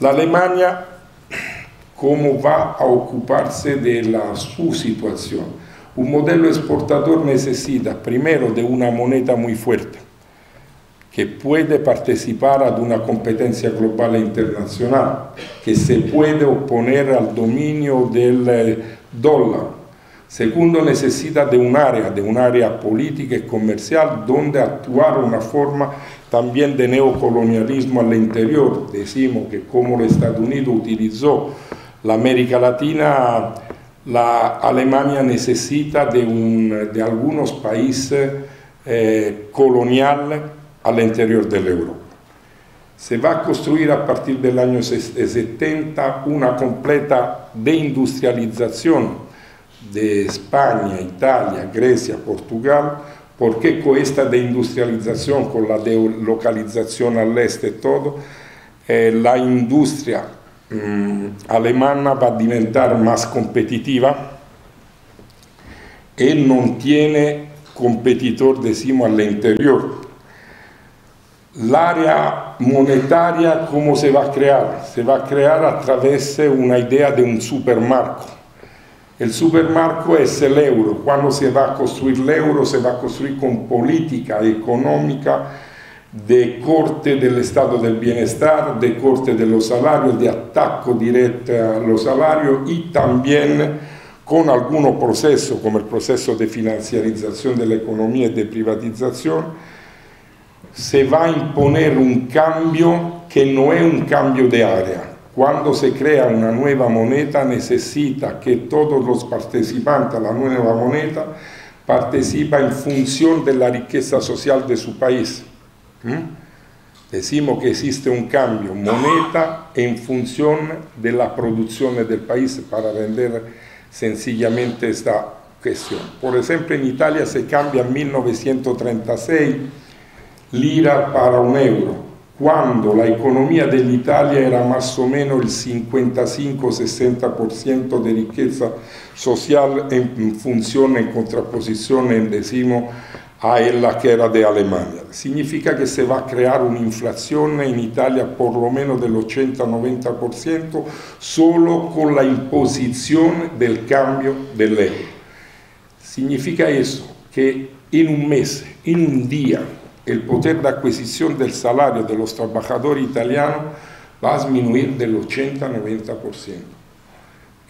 La Alemania, ¿cómo va a ocuparse de la, su situación? Un modelo exportador necesita primero de una moneda muy fuerte, que puede participar a una competencia global e internacional, que se puede oponer al dominio del dólar. Segundo, necesita de un área, de un área política y comercial donde actuar una forma también de neocolonialismo al interior. Decimos que como los Estados Unidos utilizó la América Latina, la Alemania necesita de, un, de algunos países eh, coloniales al interior de Europa. Se va a construir a partir del año 70 una completa deindustrialización de España, Italia, Grecia, Portugal, porque con esta deindustrialización, con la delocalización al este y todo, eh, la industria mmm, alemana va a diventar más competitiva y no tiene competitor, decimos, al. L'area monetaria, ¿cómo se va a crear? Se va a crear a través de una idea de un supermarco El supermarco es el euro. Cuando se va a construir el euro, se va a construir con política económica de corte del estado del bienestar, de corte de los salarios, de ataque directo a los salarios y también con algunos procesos, como el proceso de financiarización de la economía y de privatización, se va a imponer un cambio que no es un cambio de área, Cuando se crea una nueva moneda necesita que todos los participantes a la nueva moneda participen en función de la riqueza social de su país. ¿Mm? Decimos que existe un cambio, moneda en función de la producción del país para vender sencillamente esta cuestión. Por ejemplo, en Italia se cambia en 1936 lira para un euro quando la economia dell'Italia era más o menos il 55-60% di ricchezza sociale in funzione, in contrapposizione, decimo, a ella che era de Alemania. Significa che se va a creare un'inflazione in Italia por lo meno dell'80-90% solo con la imposizione del cambio dell'euro. Significa eso, che in un mese, in un dia, el poder de adquisición del salario de los trabajadores italianos va a disminuir del 80-90%.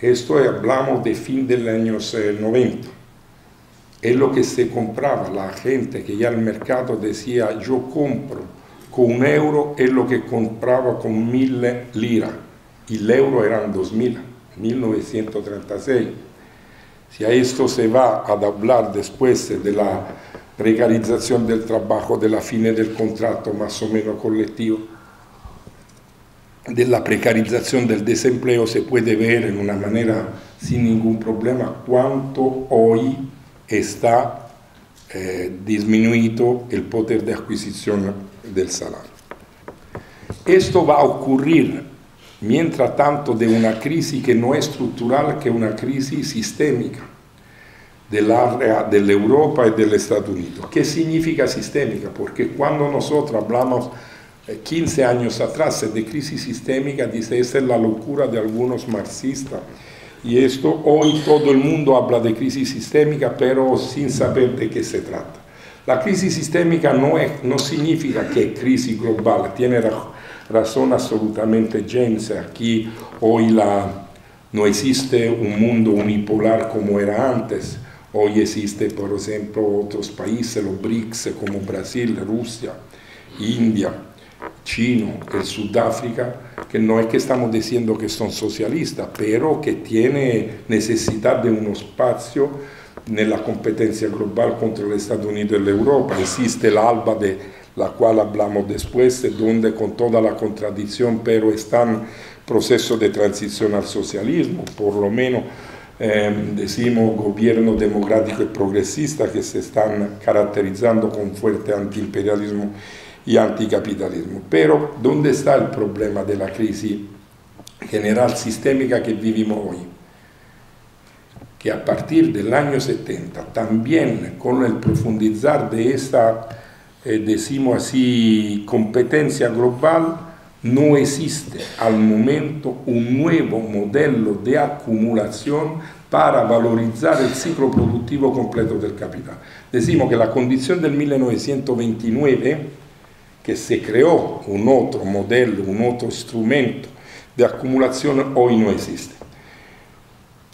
Esto hablamos de fin del años 90. Es lo que se compraba, la gente que ya el mercado decía yo compro con un euro, es lo que compraba con mil liras. Y el euro eran 2000, 1936. Si a esto se va a hablar después de la precarización del trabajo, de la fine del contrato más o menos colectivo, de la precarización del desempleo se puede ver en una manera sin ningún problema cuánto hoy está eh, disminuido el poder de adquisición del salario. Esto va a ocurrir mientras tanto de una crisis que no es estructural, que es una crisis sistémica dell'area dell'Europa e degli Stati Uniti. Che significa sistémica? Porque quando nosotros hablamos 15 años atrás de crisis sistémica, dice, esa es la locura de algunos marxistas. Y esto, hoy todo el mundo habla de crisis sistémica, pero sin saber de qué se trata. La crisis sistémica no, es, no significa que es crisis global, tiene razón absolutamente James, aquí hoy la, no existe un mundo unipolar como era antes, Hoy existe, por ejemplo, otros países, los BRICS, como Brasil, Rusia, India, China, el Sudáfrica, que no es que estamos diciendo que son socialistas, pero que tiene necesidad de un espacio en la competencia global contra los Estados Unidos y la Europa. Existe el ALBA de la cual hablamos después, donde con toda la contradicción, pero está en proceso de transición al socialismo, por lo menos eh, decimos gobierno democrático y progresista que se están caracterizando con fuerte antiimperialismo y anticapitalismo. Pero, ¿dónde está el problema de la crisis general sistémica que vivimos hoy? Que a partir del año 70, también con el profundizar de esta, eh, decimos así, competencia global, no existe al momento un nuevo modelo de acumulación para valorizar el ciclo productivo completo del capital. Decimos que la condición del 1929, que se creó un otro modelo, un otro instrumento de acumulación, hoy no existe.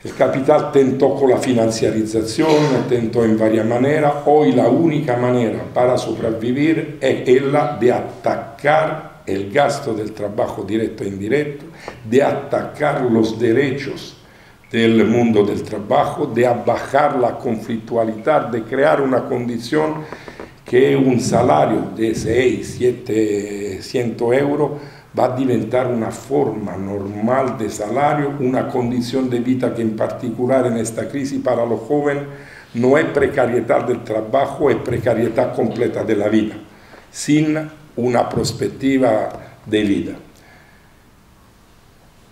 El capital tentó con la financiarización, tentó en varias maneras, hoy la única manera para sobrevivir es la de atacar el gasto del trabajo directo e indirecto, de atacar los derechos del mundo del trabajo, de abajar la conflictualidad, de crear una condición que un salario de 6, 700 euros va a diventar una forma normal de salario, una condición de vida que en particular en esta crisis para los jóvenes no es precariedad del trabajo, es precariedad completa de la vida, sin una perspectiva de vida.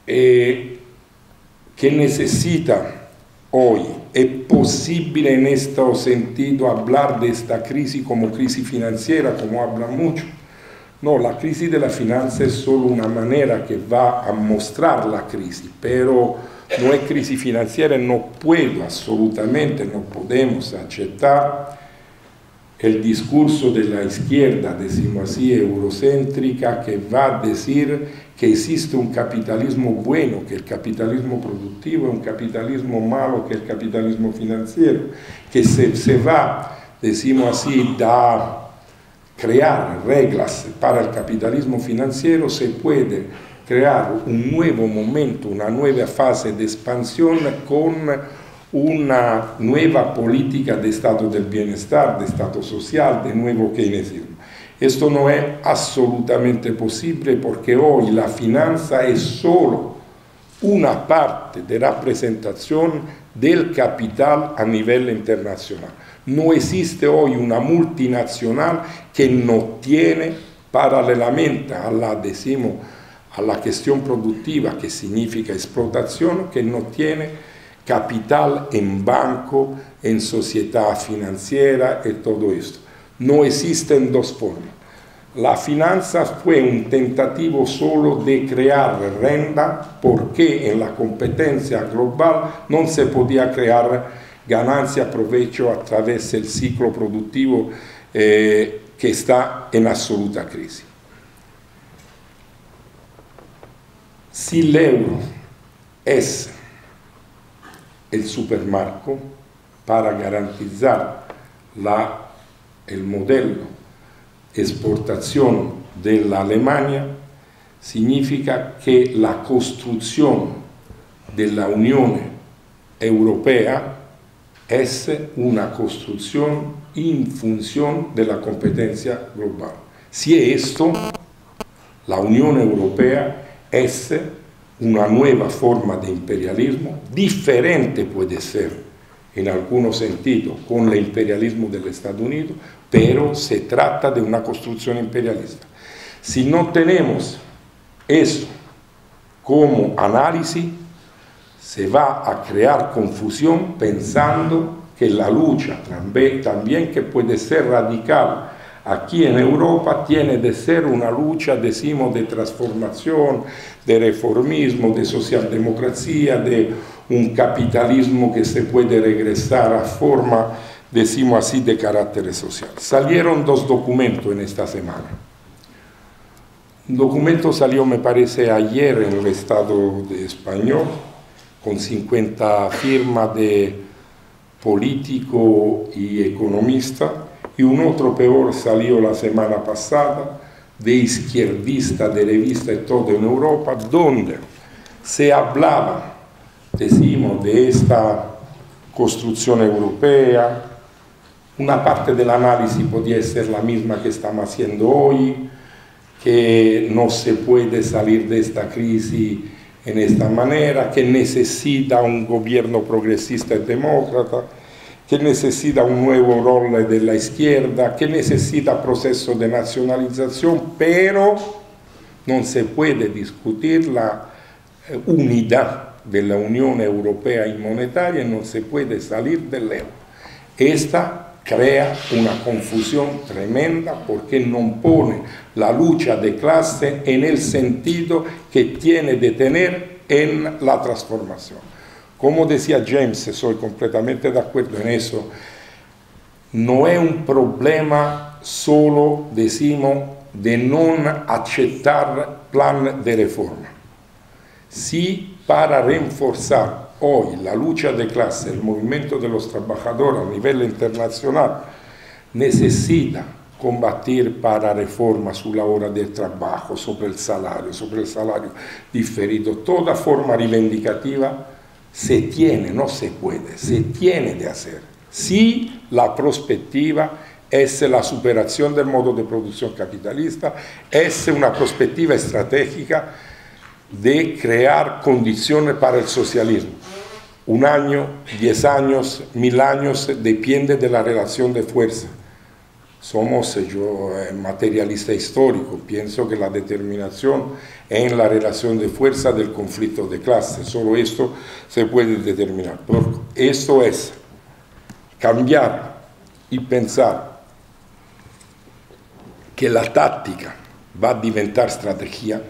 Eh, ¿Qué necesita hoy? ¿Es posible en este sentido hablar de esta crisis como crisis financiera, como hablan mucho? No, la crisis de la finanza es solo una manera que va a mostrar la crisis, pero no es crisis financiera, no puedo absolutamente, no podemos aceptar el discurso de la izquierda, decimos así, eurocéntrica, que va a decir que existe un capitalismo bueno, que el capitalismo productivo un capitalismo malo, que el capitalismo financiero, que se, se va, decimos así, da crear reglas para el capitalismo financiero, se puede crear un nuevo momento, una nueva fase de expansión con una nueva política de estado del bienestar, de estado social, de nuevo keynesismo. Esto no es absolutamente posible porque hoy la finanza es solo una parte de representación del capital a nivel internacional. No existe hoy una multinacional que no tiene paralelamente a la, decimos, a la cuestión productiva, que significa explotación, que no tiene capital en banco, en sociedad financiera y todo esto. No existen dos formas. La finanza fue un tentativo solo de crear renta porque en la competencia global no se podía crear ganancia, provecho a través del ciclo productivo eh, que está en absoluta crisis. Si el euro es el supermarco per garantizar la, il modello esportazione de la Alemania significa che la costruzione della Unione Europea è una costruzione in funzione della competenza globale. Si è esto, la Unione Europea è una nueva forma de imperialismo, diferente puede ser en algunos sentidos con el imperialismo del Estados Unidos, pero se trata de una construcción imperialista. Si no tenemos eso como análisis, se va a crear confusión pensando que la lucha también que puede ser radical aquí en Europa tiene de ser una lucha, decimos, de transformación, de reformismo, de socialdemocracia, de un capitalismo que se puede regresar a forma, decimos así, de carácter social. Salieron dos documentos en esta semana. Un documento salió, me parece, ayer en el Estado de Español, con 50 firmas de político y economista, y un otro peor salió la semana pasada, de izquierdista, de revista y todo en Europa, donde se hablaba, decimos, de esta construcción europea, una parte del análisis podía ser la misma que estamos haciendo hoy, que no se puede salir de esta crisis en esta manera, que necesita un gobierno progresista y demócrata, que necesita un nuevo rol de la izquierda, que necesita proceso de nacionalización, pero no se puede discutir la eh, unidad de la Europea y monetaria, no se puede salir del euro. Esta crea una confusión tremenda porque no pone la lucha de clase en el sentido que tiene de tener en la transformación. Como decía James, estoy completamente de acuerdo en eso, no es un problema solo, decimos, de no aceptar plan de reforma. Sí, para reforzar hoy la lucha de clase, el movimiento de los trabajadores a nivel internacional, necesita combatir para reforma sulla hora del trabajo, sobre el salario, sobre el salario diferido. Toda forma reivindicativa se tiene, no se puede, se tiene de hacer si la perspectiva es la superación del modo de producción capitalista, es una perspectiva estratégica de crear condiciones para el socialismo. Un año, diez años, mil años, depende de la relación de fuerza. Somos, yo, eh, materialista histórico, pienso que la determinación es en la relación de fuerza del conflicto de clase. Solo esto se puede determinar. esto es cambiar y pensar que la táctica va a diventar estrategia,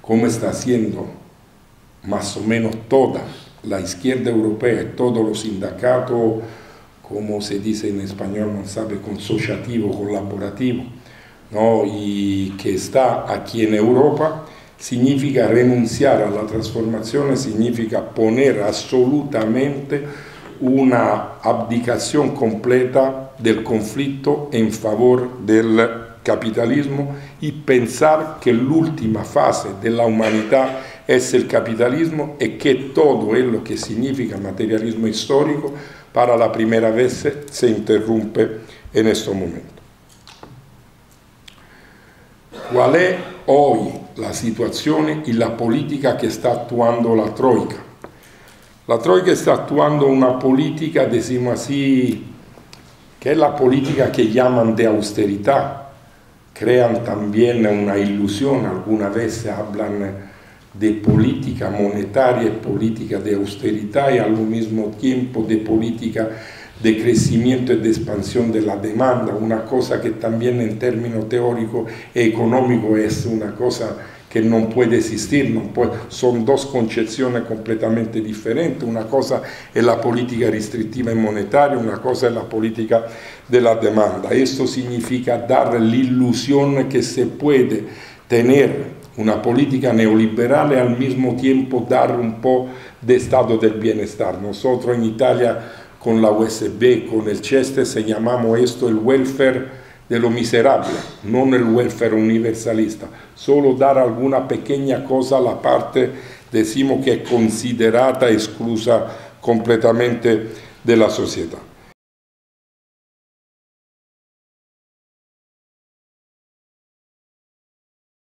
como está haciendo más o menos toda la izquierda europea y todos los sindicatos, como se dice en español, no sabe, consociativo, colaborativo, ¿no? y que está aquí en Europa, significa renunciare alla trasformazione, significa poner assolutamente una abdicazione completa del conflitto in favor del capitalismo e pensare che l'ultima fase della umanità è il capitalismo e che tutto quello che significa materialismo storico para la primera vez se interrumpe en estos momentos. Qual è oggi la situazione e la politica che sta attuando la Troica? La Troica sta attuando una politica, diciamo così, che è la politica che chiamano di austerità, creano también una illusión, alguna vez hablan de política monetaria y política de austeridad y al mismo tiempo de política de crecimiento y de expansión de la demanda, una cosa que también en términos teóricos y económicos es una cosa que no puede existir, son dos concepciones completamente diferentes, una cosa es la política restrictiva y monetaria, una cosa es la política de la demanda. Esto significa dar la ilusión que se puede tener una política neoliberal y al mismo tiempo dar un po' de estado del bienestar. Nosotros en Italia con la USB, con el Cheste, se llamamos esto el welfare de lo miserable, no el welfare universalista, solo dar alguna pequeña cosa a la parte, decimos que es considerada exclusa completamente de la sociedad.